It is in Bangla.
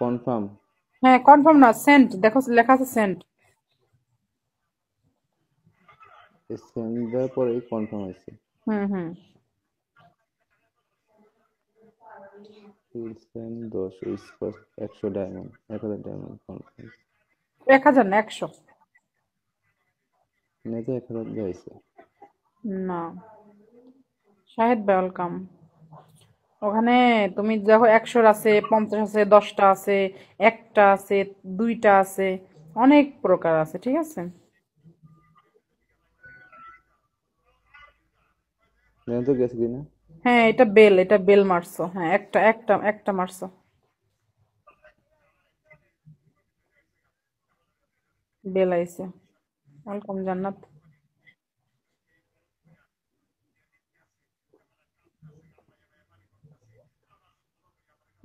কনফার্ম হ্যাঁ কনফার্ম না সেন্ট দেখো লেখা আছে সেন্ট সেন্ড দেওয়ার পরেই কনফার্ম হয়েছে। হুম হুম। সেন্ড দশ স্কোয়ার একশো ডায়মন্ড এক হাজার ডায়মন্ড কনফার্ম এক হাজার না একশো। নেটে এক হাজার যাইছে না। শাহেদ ওয়েলকাম ওখানে তুমি দেখো একশোর আছে পঞ্চাশ আছে দশটা আছে একটা আছে দুইটা আছে অনেক প্রকার আছে ঠিক আছে? হ্যাঁ এটা বেল এটা বেল মারছো। হ্যাঁ একটা একটা একটা মারছো। বেল আইছে। ওয়েলকাম জান্নাত।